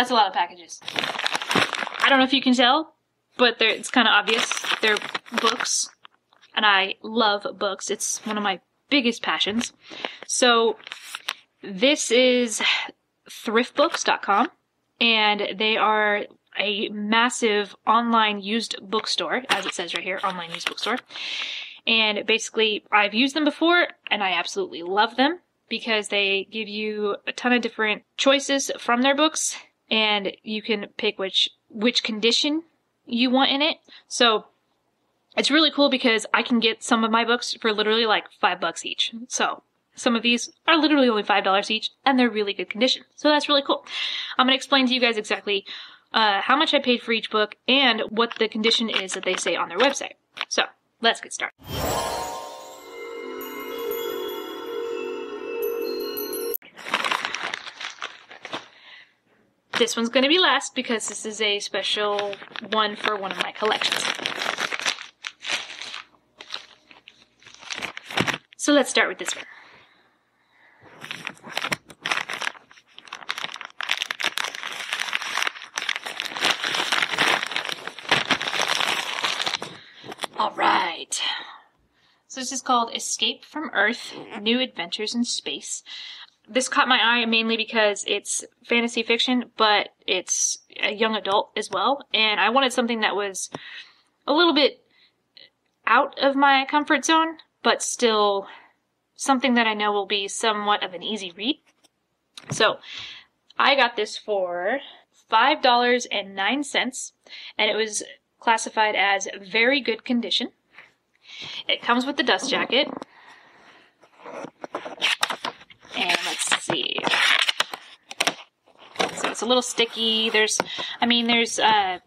That's a lot of packages. I don't know if you can tell, but it's kind of obvious. They're books, and I love books. It's one of my biggest passions. So this is thriftbooks.com, and they are a massive online used bookstore, as it says right here, online used bookstore. And basically, I've used them before, and I absolutely love them because they give you a ton of different choices from their books, and you can pick which which condition you want in it. So it's really cool because I can get some of my books for literally like five bucks each. So some of these are literally only five dollars each, and they're really good condition. So that's really cool. I'm gonna explain to you guys exactly uh, how much I paid for each book and what the condition is that they say on their website. So let's get started. This one's going to be last because this is a special one for one of my collections. So let's start with this one. All right. So this is called Escape from Earth New Adventures in Space. This caught my eye mainly because it's fantasy fiction, but it's a young adult as well. And I wanted something that was a little bit out of my comfort zone, but still something that I know will be somewhat of an easy read. So I got this for $5.09, and it was classified as very good condition. It comes with the dust jacket. And let's see. So it's a little sticky. There's, I mean, there's uh,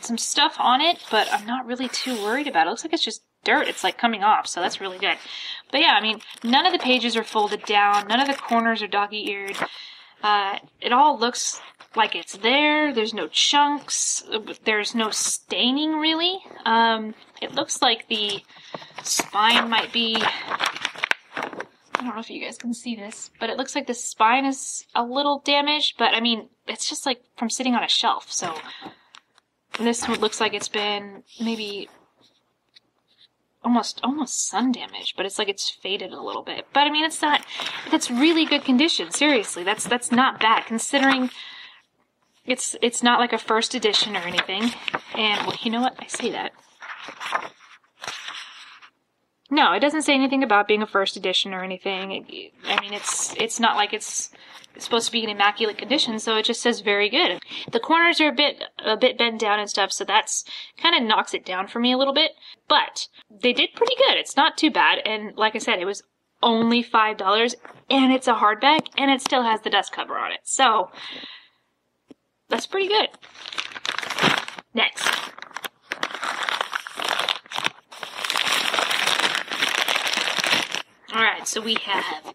some stuff on it, but I'm not really too worried about it. it. Looks like it's just dirt. It's like coming off, so that's really good. But yeah, I mean, none of the pages are folded down. None of the corners are doggy-eared. Uh, it all looks like it's there. There's no chunks. There's no staining really. Um, it looks like the spine might be. I don't know if you guys can see this, but it looks like the spine is a little damaged. But I mean, it's just like from sitting on a shelf. So this one looks like it's been maybe almost almost sun damage, but it's like it's faded a little bit. But I mean, it's not. That's really good condition. Seriously, that's that's not bad considering it's it's not like a first edition or anything. And well, you know what? I say that. No, it doesn't say anything about being a first edition or anything. I mean, it's it's not like it's supposed to be in immaculate condition, so it just says very good. The corners are a bit a bit bent down and stuff, so that's kind of knocks it down for me a little bit. But they did pretty good. It's not too bad, and like I said, it was only five dollars, and it's a hardback, and it still has the dust cover on it. So that's pretty good. Next. Alright, so we have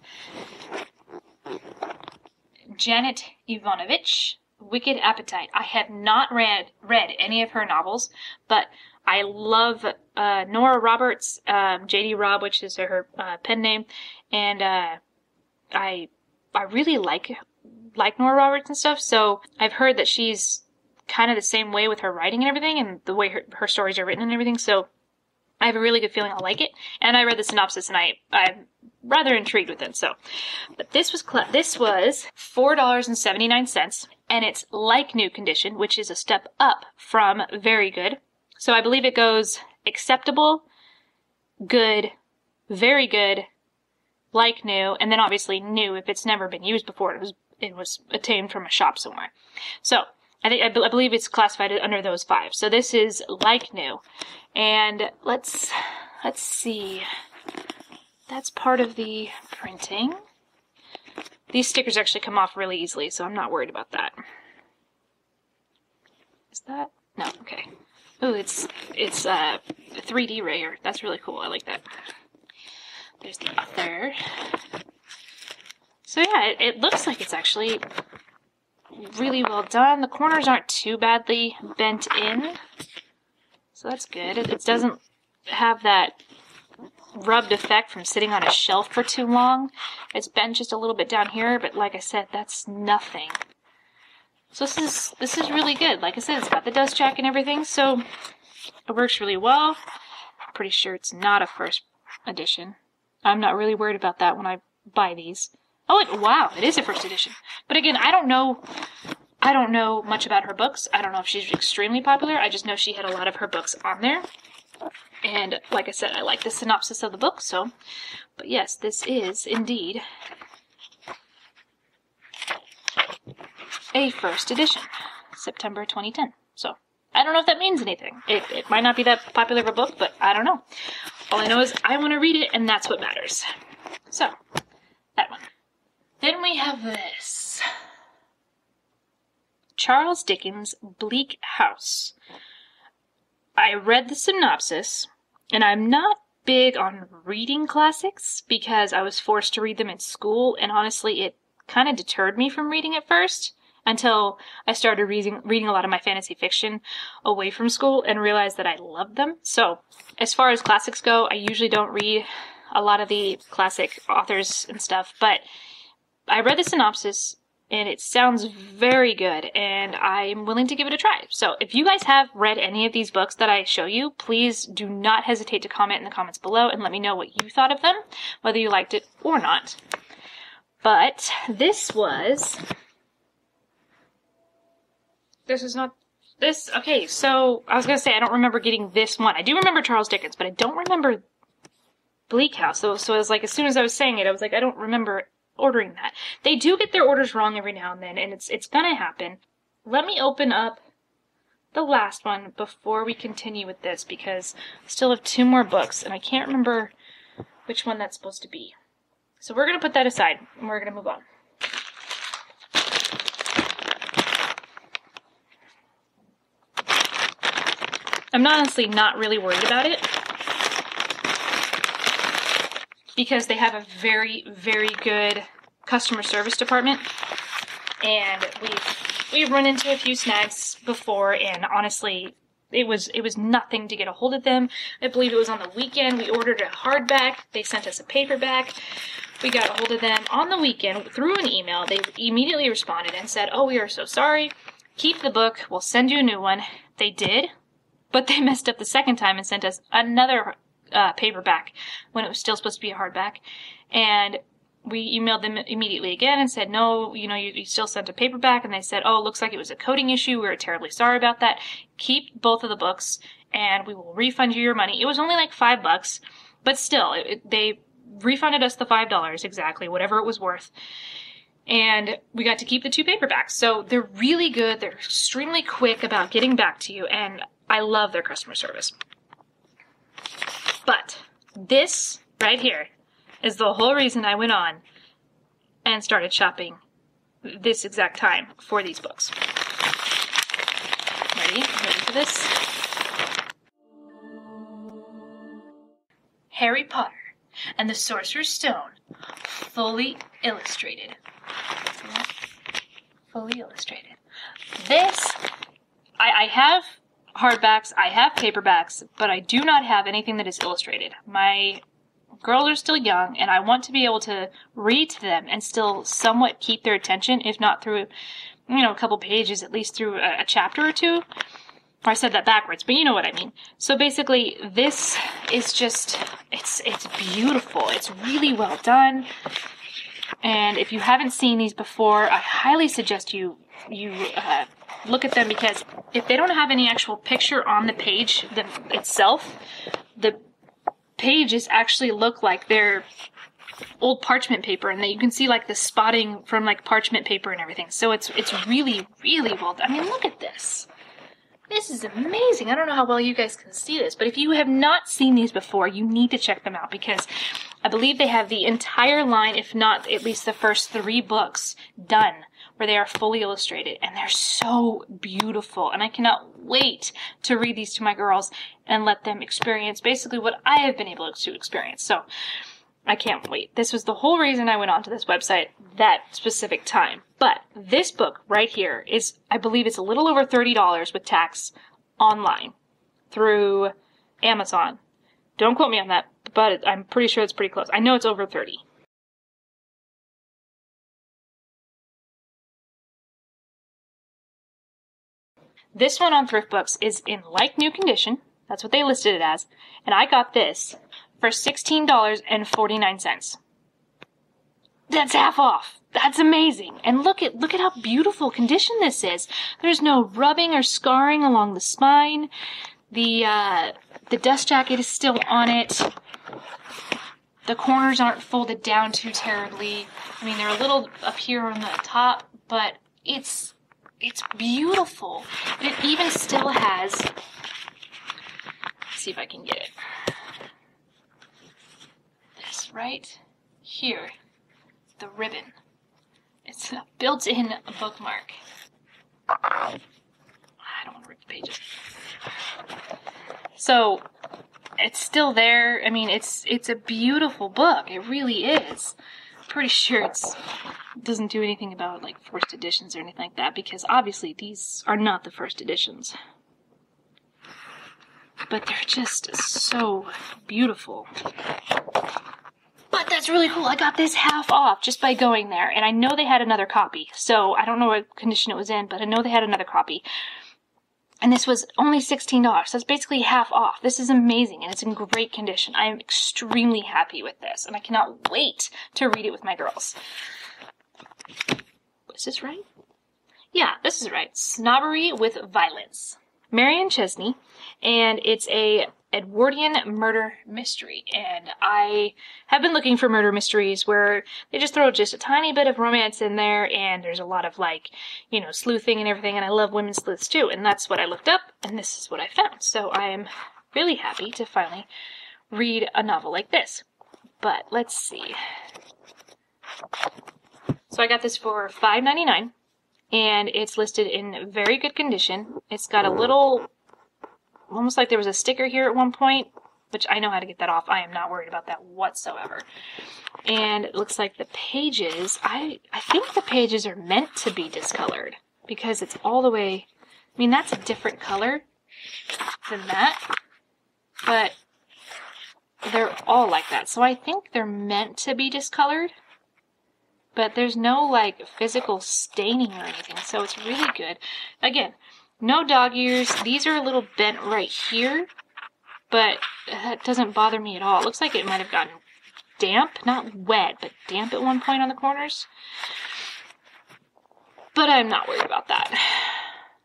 Janet Evanovich, Wicked Appetite. I have not read read any of her novels, but I love uh, Nora Roberts, um, J.D. Robb, which is her uh, pen name, and uh, I I really like like Nora Roberts and stuff, so I've heard that she's kind of the same way with her writing and everything, and the way her, her stories are written and everything. So I have a really good feeling I'll like it. And I read the synopsis, and I I'm rather intrigued with it. So, but this was cl- this was four dollars and seventy nine cents, and it's like new condition, which is a step up from very good. So I believe it goes acceptable, good, very good, like new, and then obviously new if it's never been used before. It was it was obtained from a shop somewhere. So I think I, be- I believe it's classified under those five. So this is like new, and let's let's see. That's part of the printing. These stickers actually come off really easily, so I'm not worried about that. Is that no? Okay. Oh, it's it's uh 3D rare. That's really cool. I like that. There's the other. So yeah, it, it looks like it's actually really well done. The corners aren't too badly bent in. So that's good. It, doesn't have that rubbed effect from sitting on a shelf for too long. It's bent just a little bit down here, but like I said, that's nothing. So this is this is really good. Like I said, it's got the dust jack and everything, so it works really well. Pretty sure it's not a first edition. I'm not really worried about that when I buy these. Oh, wow, it is a first edition. But again, I don't know. I don't know much about her books. I don't know if she's extremely popular. I just know she had a lot of her books on there. And like I said, I like the synopsis of the book, so. But yes, this is indeed a first edition, September 2010. So I don't know if that means anything. It, it might not be that popular of a book, but I don't know. All I know is I want to read it, and that's what matters. So, that one. Then we have this Charles Dickens' Bleak House. I read the synopsis, and I'm not big on reading classics because I was forced to read them in school, and honestly, it kind of deterred me from reading at first until I started reading reading a lot of my fantasy fiction away from school and realized that I loved them. So, as far as classics go, I usually don't read a lot of the classic authors and stuff, but I read the synopsis and it sounds very good and I'm willing to give it a try. So, if you guys have read any of these books that I show you, please do not hesitate to comment in the comments below and let me know what you thought of them, whether you liked it or not. But this was this is not this. Okay, so I was gonna say I don't remember getting this one. I do remember Charles Dickens, but I don't remember Bleak House. So, so I was like, as soon as I was saying it, I was like, I don't remember ordering that. They do get their orders wrong every now and then, and it's it's gonna happen. Let me open up the last one before we continue with this because I still have two more books, and I can't remember which one that's supposed to be. So we're gonna put that aside, and we're gonna move on. I'm honestly not really worried about it because they have a very, very good customer service department, and we've we've run into a few snags before, and honestly, it was it was nothing to get a hold of them. I believe it was on the weekend. We ordered a hardback. They sent us a paperback. We got a hold of them on the weekend through an email. They immediately responded and said, "Oh, we are so sorry. Keep the book. We'll send you a new one." They did. But they messed up the second time and sent us another uh, paperback when it was still supposed to be a hardback. And we emailed them immediately again and said, no, you know, you, you, still sent a paperback. And they said, oh, it looks like it was a coding issue. We are terribly sorry about that. Keep both of the books and we will refund you your money. It was only like five bucks, but still, it, it, they refunded us the five dollars exactly, whatever it was worth. And we got to keep the two paperbacks. So they're really good. They're extremely quick about getting back to you. And I love their customer service. But this right here is the whole reason I went on and started shopping this exact time for these books. Ready? Ready for this? Harry Potter and the Sorcerer's Stone, fully illustrated. Fully illustrated. This, I, I have hardbacks, I have paperbacks, but I do not have anything that is illustrated. My girls are still young, and I want to be able to read to them and still somewhat keep their attention, if not through, you know, a couple pages, at least through a, a chapter or two. I said that backwards, but you know what I mean. So basically, this is just, it's, it's beautiful. It's really well done. And if you haven't seen these before, I highly suggest you, you, uh, look at them because if they don't have any actual picture on the page itself, the pages actually look like they're old parchment paper and that you can see like the spotting from like parchment paper and everything. So it's it's really really well done. I mean, look at this. This is amazing. I don't know how well you guys can see this, but if you have not seen these before, you need to check them out because I believe they have the entire line, if not at least the first three books, done where they are fully illustrated and they're so beautiful. And I cannot wait to read these to my girls and let them experience basically what I have been able to experience. So I can't wait. This was the whole reason I went onto this website that specific time. But this book right here is, I believe it's a little over $30 with tax online through Amazon. Don't quote me on that, but I'm pretty sure it's pretty close. I know it's over 30. This one on Thrift Books is in like new condition. That's what they listed it as. And I got this for $16.49. That's half off. That's amazing. And look at look at how beautiful condition this is. There's no rubbing or scarring along the spine. The uh, the dust jacket is still on it. The corners aren't folded down too terribly. I mean, they're a little up here on the top, but it's it's beautiful. It even still has. see if I can get it. This right here, the ribbon. It's a built-in bookmark. I don't want to rip the pages. So it's still there. I mean, it's it's a beautiful book. It really is. Pretty sure it's doesn't do anything about like first editions or anything like that because obviously these are not the first editions. But they're just so beautiful. But that's really cool. I got this half off just by going there, and I know they had another copy. So I don't know what condition it was in, but I know they had another copy. And this was only $16. That's basically half off. This is amazing and it's in great condition. I am extremely happy with this and I cannot wait to read it with my girls. Is this right? Yeah, this is right. Snobbery with Violence. Marion Chesney, and it's a Edwardian murder mystery. And I have been looking for murder mysteries where they just throw just a tiny bit of romance in there and there's a lot of like, you know, sleuthing and everything. And I love women sleuths too. And that's what I looked up and this is what I found. So I am really happy to finally read a novel like this. But let's see. So I got this for $5.99 and it's listed in very good condition. It's got a little, almost like there was a sticker here at one point, which I know how to get that off. I am not worried about that whatsoever. And it looks like the pages, I, I think the pages are meant to be discolored because it's all the way, I mean, that's a different color than that, but they're all like that. So I think they're meant to be discolored but there's no like physical staining or anything, so it's really good. Again, no dog ears. These are a little bent right here, but that doesn't bother me at all. It looks like it might have gotten damp, not wet, but damp at one point on the corners. But I'm not worried about that.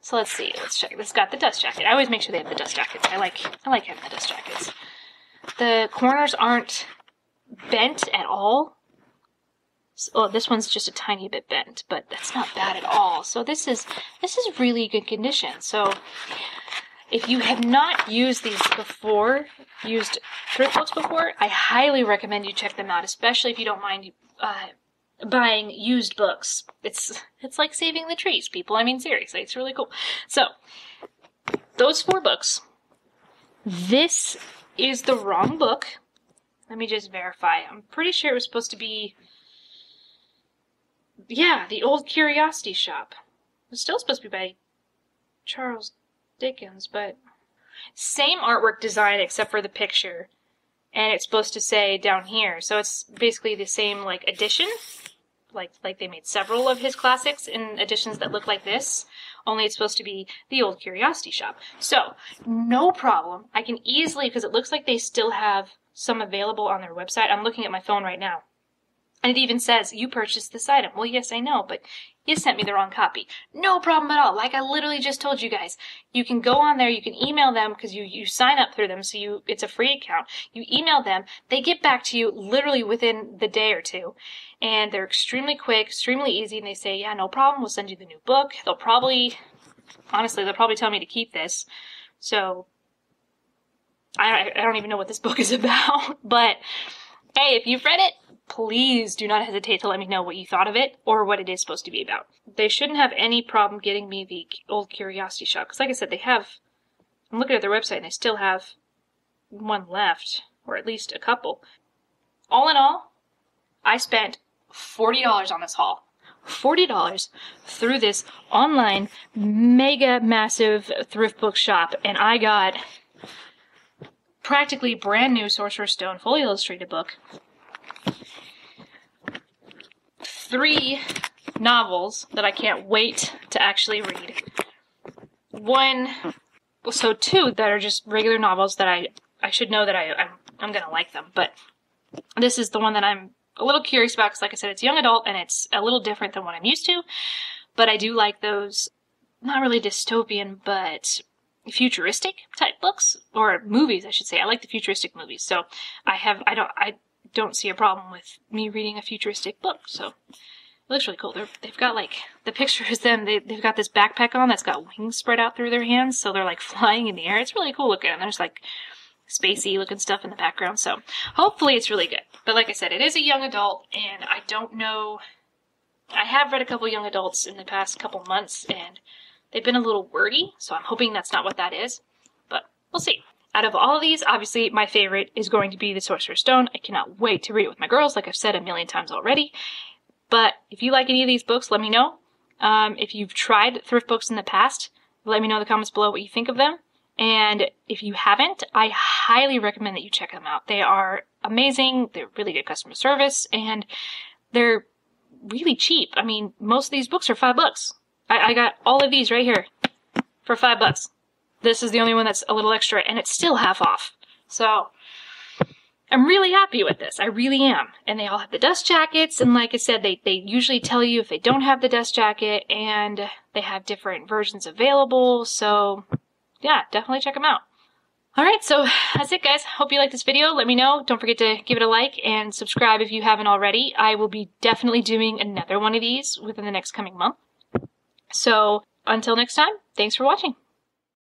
So let's see. Let's check. This got the dust jacket. I always make sure they have the dust jackets. I like I like having the dust jackets. The corners aren't bent at all. Oh, this one's just a tiny bit bent, but that's not bad at all. So this is this is really good condition. So if you have not used these before, used thrift books before, I highly recommend you check them out, especially if you don't mind uh, buying used books. It's it's like saving the trees, people. I mean, seriously, it's really cool. So those four books. This is the wrong book. Let me just verify. I'm pretty sure it was supposed to be yeah, the old curiosity shop. It's still supposed to be by Charles Dickens, but same artwork design except for the picture. And it's supposed to say down here. So it's basically the same like edition. Like like they made several of his classics in editions that look like this. Only it's supposed to be the old curiosity shop. So, no problem. I can easily because it looks like they still have some available on their website. I'm looking at my phone right now. And it even says, you purchased this item. Well, yes, I know, but you sent me the wrong copy. No problem at all. Like I literally just told you guys, you can go on there, you can email them because you, you sign up through them. So you, it's a free account. You email them. They get back to you literally within the day or two. And they're extremely quick, extremely easy. And they say, yeah, no problem. We'll send you the new book. They'll probably, honestly, they'll probably tell me to keep this. So I, I don't even know what this book is about, but hey, if you've read it, please do not hesitate to let me know what you thought of it or what it is supposed to be about. They shouldn't have any problem getting me the old Curiosity Shop because, like I said, they have. I'm looking at their website and they still have one left, or at least a couple. All in all, I spent $40 on this haul. $40 through this online mega massive thrift book shop and I got practically brand new Sorcerer's Stone fully illustrated book. Three novels that I can't wait to actually read. One, so two that are just regular novels that I I should know that I I'm, I'm gonna like them, but this is the one that I'm a little curious about because, like I said, it's young adult and it's a little different than what I'm used to. But I do like those, not really dystopian, but futuristic type books or movies, I should say. I like the futuristic movies, so I have I don't I don't see a problem with me reading a futuristic book. So it looks really cool. They're, they've got like the picture is them. They, they've got this backpack on that's got wings spread out through their hands, so they're like flying in the air. It's really cool looking. And there's like spacey looking stuff in the background. So hopefully it's really good. But like I said, it is a young adult, and I don't know. I have read a couple young adults in the past couple months, and they've been a little wordy. So I'm hoping that's not what that is. But we'll see. Out of all of these, obviously my favorite is going to be the Sorcerer's Stone. I cannot wait to read it with my girls, like I've said a million times already. But if you like any of these books, let me know. Um, if you've tried thrift books in the past, let me know in the comments below what you think of them. And if you haven't, I highly recommend that you check them out. They are amazing. They're really good customer service and they're really cheap. I mean, most of these books are five bucks. I, I got all of these right here for five bucks. This is the only one that's a little extra and it's still half off. So I'm really happy with this. I really am. And they all have the dust jackets. And like I said, they, they usually tell you if they don't have the dust jacket and they have different versions available. So yeah, definitely check them out. Alright, so that's it guys. Hope you liked this video. Let me know. Don't forget to give it a like and subscribe if you haven't already. I will be definitely doing another one of these within the next coming month. So until next time, thanks for watching.